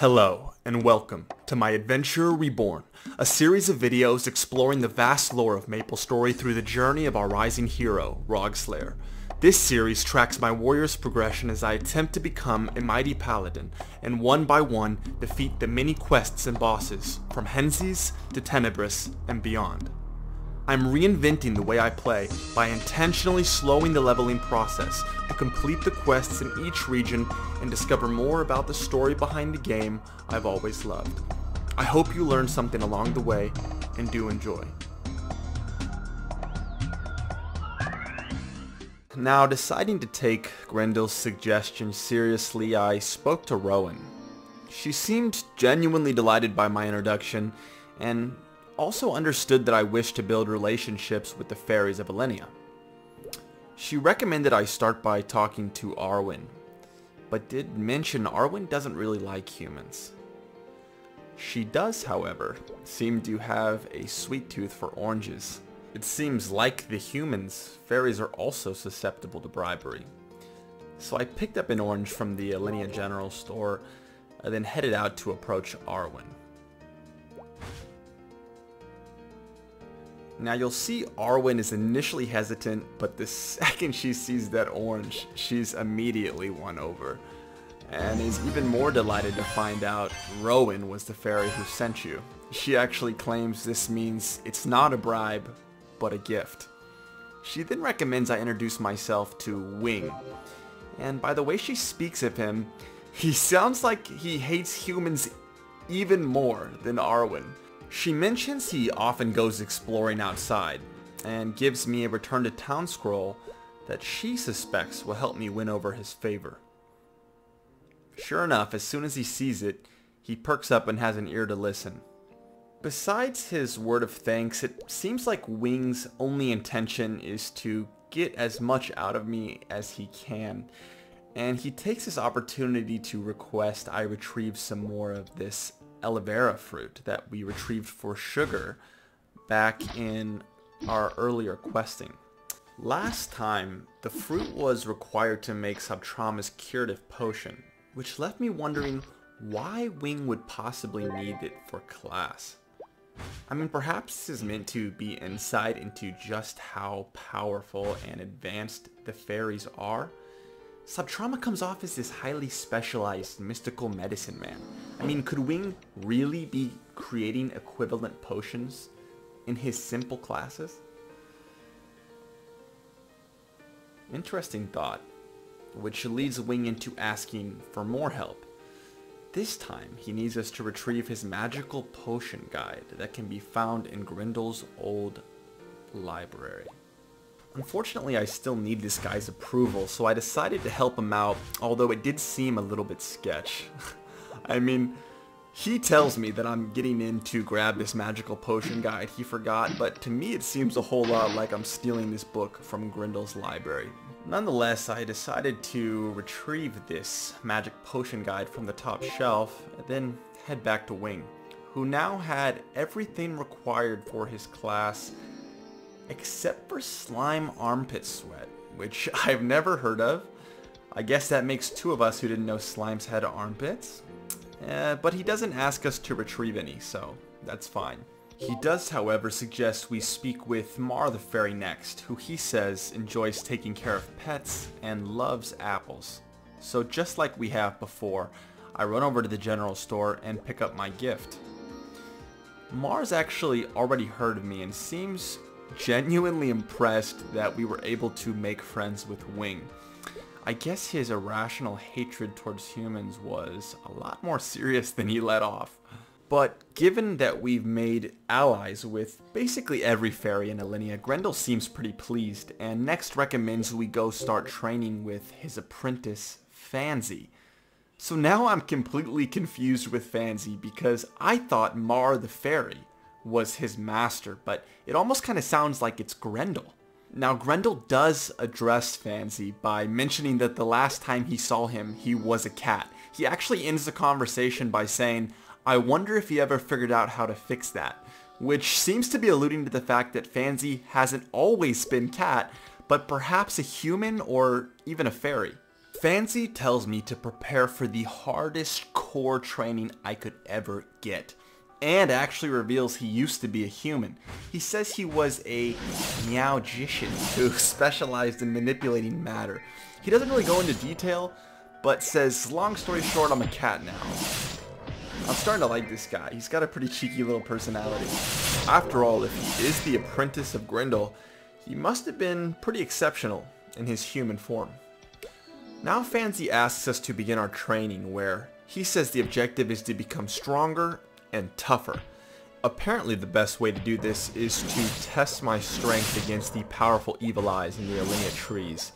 Hello, and welcome to my Adventurer Reborn, a series of videos exploring the vast lore of MapleStory through the journey of our rising hero, Rogslayer. This series tracks my warrior's progression as I attempt to become a mighty paladin, and one by one defeat the many quests and bosses, from Henesys to Tenebris and beyond. I'm reinventing the way I play by intentionally slowing the leveling process to complete the quests in each region and discover more about the story behind the game I've always loved. I hope you learn something along the way and do enjoy. Now, deciding to take Grendel's suggestion seriously, I spoke to Rowan. She seemed genuinely delighted by my introduction, and also understood that I wished to build relationships with the fairies of Ellinia. She recommended I start by talking to Arwen, but did mention Arwen doesn't really like humans. She does, however, seem to have a sweet tooth for oranges. It seems like the humans, fairies are also susceptible to bribery. So I picked up an orange from the Ellinia General Store, and then headed out to approach Arwen. Now you'll see Arwen is initially hesitant, but the second she sees that orange, she's immediately won over. And is even more delighted to find out Rowan was the fairy who sent you. She actually claims this means it's not a bribe, but a gift. She then recommends I introduce myself to Wing. And by the way she speaks of him, he sounds like he hates humans even more than Arwen. She mentions he often goes exploring outside, and gives me a return to town scroll that she suspects will help me win over his favor. Sure enough, as soon as he sees it, he perks up and has an ear to listen. Besides his word of thanks, it seems like Wing's only intention is to get as much out of me as he can, and he takes this opportunity to request I retrieve some more of this aloe vera fruit that we retrieved for sugar back in our earlier questing. Last time, the fruit was required to make Sabitrama's curative potion, which left me wondering why Wing would possibly need it for class. I mean, perhaps this is meant to be insight into just how powerful and advanced the fairies are, Sabitrama comes off as this highly specialized mystical medicine man. I mean, could Wing really be creating equivalent potions in his simple classes? Interesting thought, which leads Wing into asking for more help. This time, he needs us to retrieve his magical potion guide that can be found in Grendel's old library. Unfortunately, I still need this guy's approval, so I decided to help him out, although it did seem a little bit sketch. I mean, he tells me that I'm getting in to grab this magical potion guide he forgot, but to me it seems a whole lot like I'm stealing this book from Grendel's library. Nonetheless, I decided to retrieve this magic potion guide from the top shelf, and then head back to Wing, who now had everything required for his class except for slime armpit sweat, which I've never heard of. I guess that makes two of us who didn't know slimes had armpits. Uh, but he doesn't ask us to retrieve any, so that's fine. He does, however, suggest we speak with Mar the fairy next, who he says enjoys taking care of pets and loves apples. So just like we have before, I run over to the general store and pick up my gift. Mar's actually already heard of me and seems genuinely impressed that we were able to make friends with Wing. I guess his irrational hatred towards humans was a lot more serious than he let off. But given that we've made allies with basically every fairy in Ellinia, Grendel seems pretty pleased and next recommends we go start training with his apprentice, Fanzy. So now I'm completely confused with Fanzy because I thought Mar the fairy was his master, but it almost kind of sounds like it's Grendel. Now, Grendel does address Fanzy by mentioning that the last time he saw him, he was a cat. He actually ends the conversation by saying, I wonder if he ever figured out how to fix that, which seems to be alluding to the fact that Fanzy hasn't always been cat, but perhaps a human or even a fairy. Fanzy tells me to prepare for the hardest core training I could ever get. And actually reveals he used to be a human. He says he was a meowgician who specialized in manipulating matter. He doesn't really go into detail, but says, long story short, I'm a cat now. I'm starting to like this guy. He's got a pretty cheeky little personality. After all, if he is the apprentice of Grendel, he must have been pretty exceptional in his human form. Now Fanzy asks us to begin our training where he says the objective is to become stronger and tougher. Apparently the best way to do this is to test my strength against the powerful evil eyes in the Ellinia trees.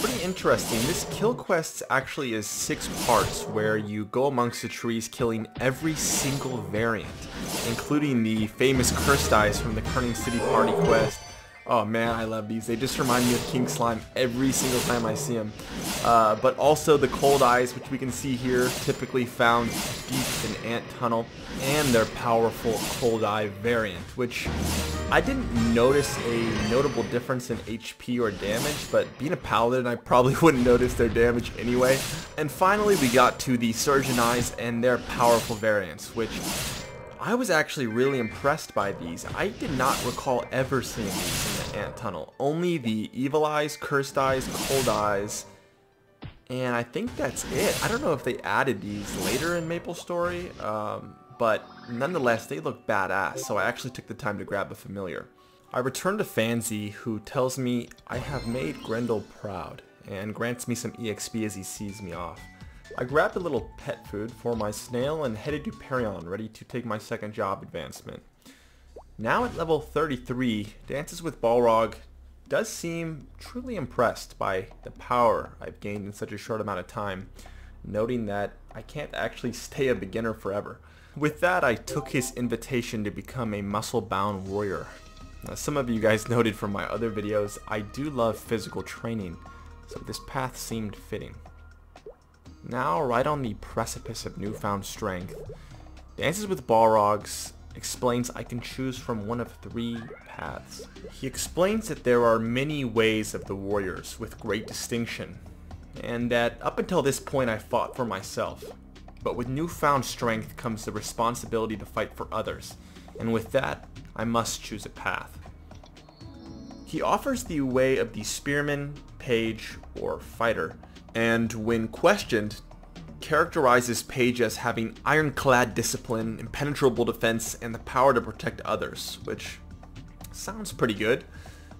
Pretty interesting, this kill quest actually is six parts where you go amongst the trees killing every single variant, including the famous cursed eyes from the Kerning City Party quest, Oh man, I love these. They just remind me of King Slime every single time I see them. Uh, but also the cold eyes, which we can see here, typically found deep in Ant Tunnel, and their powerful cold eye variant, which I didn't notice a notable difference in HP or damage, but being a paladin, I probably wouldn't notice their damage anyway. And finally, we got to the Surgeon Eyes and their powerful variants, which I was actually really impressed by these. I did not recall ever seeing these in the Ant Tunnel. Only the Evil Eyes, Cursed Eyes, Cold Eyes, and I think that's it. I don't know if they added these later in Maple Story, um, but nonetheless, they look badass, so I actually took the time to grab a familiar. I return to Fanzy, who tells me I have made Grendel proud, and grants me some EXP as he sees me off. I grabbed a little pet food for my snail and headed to Perion, ready to take my second job advancement. Now at level 33, Dances with Balrog does seem truly impressed by the power I've gained in such a short amount of time, noting that I can't actually stay a beginner forever. With that, I took his invitation to become a muscle-bound warrior. As some of you guys noted from my other videos, I do love physical training, so this path seemed fitting. Now, right on the precipice of newfound strength, Dances with Balrogs explains I can choose from one of three paths. He explains that there are many ways of the warriors with great distinction, and that up until this point I fought for myself. But with newfound strength comes the responsibility to fight for others, and with that, I must choose a path. He offers the way of the spearman, page, or fighter, and when questioned, characterizes Page as having ironclad discipline, impenetrable defense, and the power to protect others, which sounds pretty good.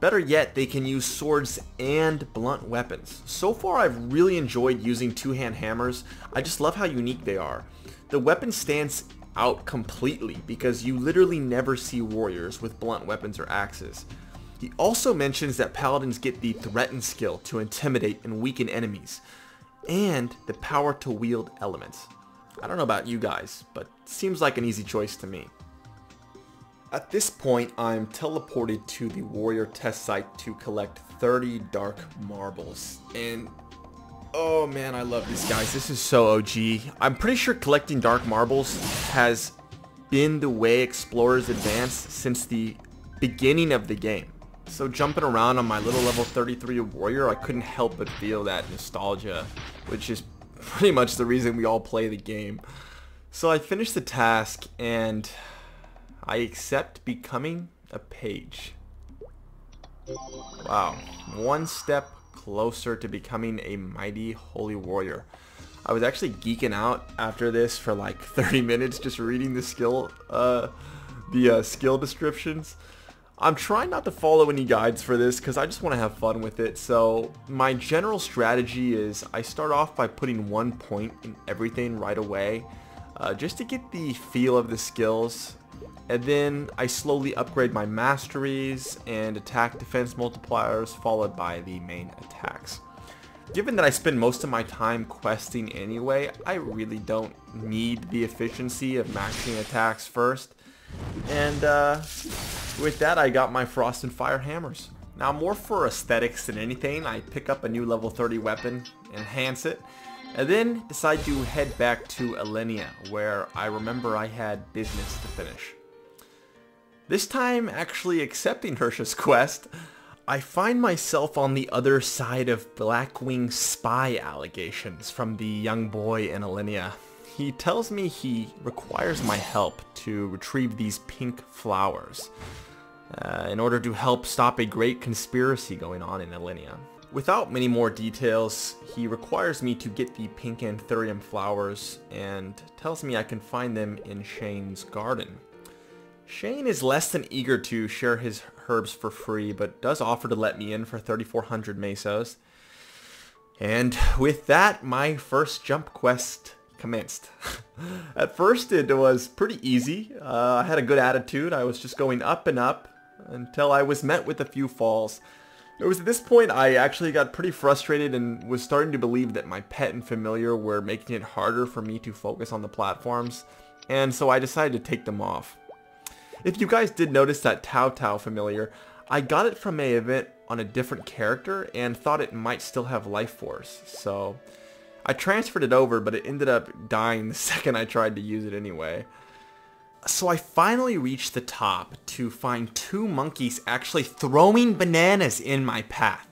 Better yet, they can use swords and blunt weapons. So far, I've really enjoyed using two-hand hammers. I just love how unique they are. The weapon stands out completely because you literally never see warriors with blunt weapons or axes. He also mentions that paladins get the threaten skill to intimidate and weaken enemies, and the power to wield elements. I don't know about you guys, but seems like an easy choice to me. At this point, I'm teleported to the warrior test site to collect 30 dark marbles, and oh man, I love this guys. This is so OG. I'm pretty sure collecting dark marbles has been the way explorers advance since the beginning of the game. So jumping around on my little level 33 warrior, I couldn't help but feel that nostalgia, which is pretty much the reason we all play the game. So I finished the task and I accept becoming a page. Wow, one step closer to becoming a mighty holy warrior. I was actually geeking out after this for like 30 minutes just reading the skill, uh, the uh, skill descriptions. I'm trying not to follow any guides for this because I just want to have fun with it. So my general strategy is I start off by putting one point in everything right away uh, just to get the feel of the skills. And then I slowly upgrade my masteries and attack defense multipliers followed by the main attacks. Given that I spend most of my time questing anyway, I really don't need the efficiency of maxing attacks first. And uh, with that, I got my Frost and Fire hammers. Now, more for aesthetics than anything, I pick up a new level 30 weapon, enhance it, and then decide to head back to Ellinia, where I remember I had business to finish. This time, actually accepting Hersha's quest, I find myself on the other side of Blackwing spy allegations from the young boy in Ellinia. He tells me he requires my help to retrieve these pink flowers uh, in order to help stop a great conspiracy going on in Ellinia. Without many more details, he requires me to get the pink anthurium flowers and tells me I can find them in Shane's garden. Shane is less than eager to share his herbs for free, but does offer to let me in for 3,400 mesos. And with that, my first jump quest commenced. At first, it was pretty easy. Uh, I had a good attitude. I was just going up and up until I was met with a few falls. It was at this point I actually got pretty frustrated and was starting to believe that my pet and familiar were making it harder for me to focus on the platforms, and so I decided to take them off. If you guys did notice that Tao Tao familiar, I got it from a event on a different character and thought it might still have life force, so I transferred it over but it ended up dying the second I tried to use it anyway. So I finally reached the top to find two monkeys actually throwing bananas in my path.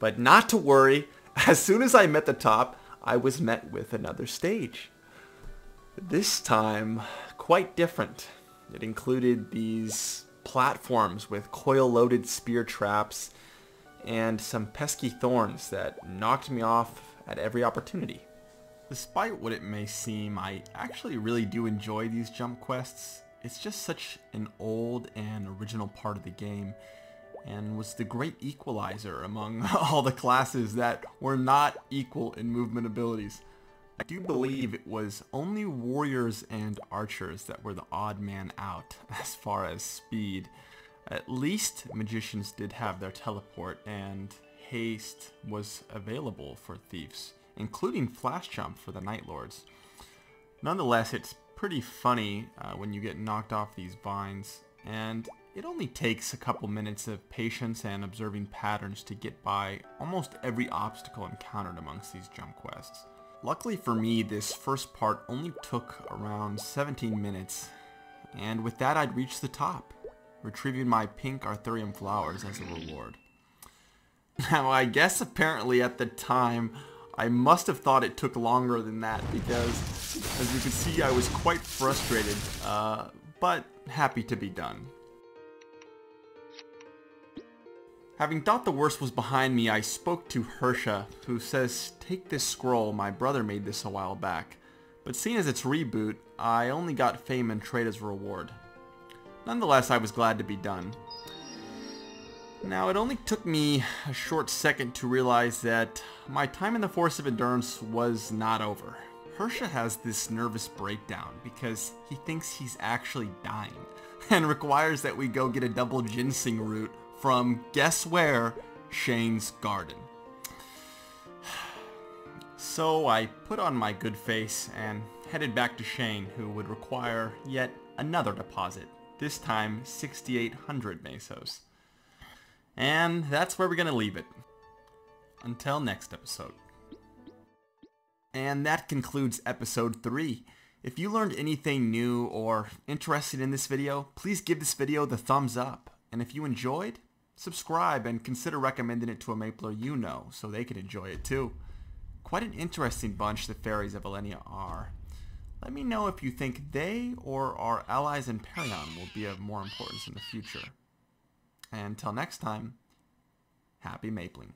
But not to worry, as soon as I met the top, I was met with another stage. This time, quite different. It included these platforms with coil-loaded spear traps and some pesky thorns that knocked me off at every opportunity. Despite what it may seem, I actually really do enjoy these jump quests. It's just such an old and original part of the game and was the great equalizer among all the classes that were not equal in movement abilities. I do believe it was only warriors and archers that were the odd man out as far as speed. At least magicians did have their teleport and haste was available for thieves including Flash Jump for the Night Lords. Nonetheless, it's pretty funny uh, when you get knocked off these vines, and it only takes a couple minutes of patience and observing patterns to get by almost every obstacle encountered amongst these jump quests. Luckily for me, this first part only took around 17 minutes, and with that I'd reached the top, retrieving my pink anthurium flowers as a reward. Now I guess apparently at the time I must have thought it took longer than that because, as you can see, I was quite frustrated, uh, but happy to be done. Having thought the worst was behind me, I spoke to Hersha, who says, take this scroll, my brother made this a while back. But seeing as it's reboot, I only got fame and trade as reward. Nonetheless, I was glad to be done. Now, it only took me a short second to realize that my time in the Force of Endurance was not over. Hersha has this nervous breakdown because he thinks he's actually dying and requires that we go get a double ginseng root from, guess where, Shane's garden. So I put on my good face and headed back to Shane who would require yet another deposit, this time 6,800 mesos. And that's where we're going to leave it. Until next episode. And that concludes episode 3. If you learned anything new or interested in this video, please give this video the thumbs up. And if you enjoyed, subscribe and consider recommending it to a Mapler you know so they can enjoy it too. Quite an interesting bunch the Fairies of Ellinia are. Let me know if you think they or our allies in Perion will be of more importance in the future. And until next time, happy mapling.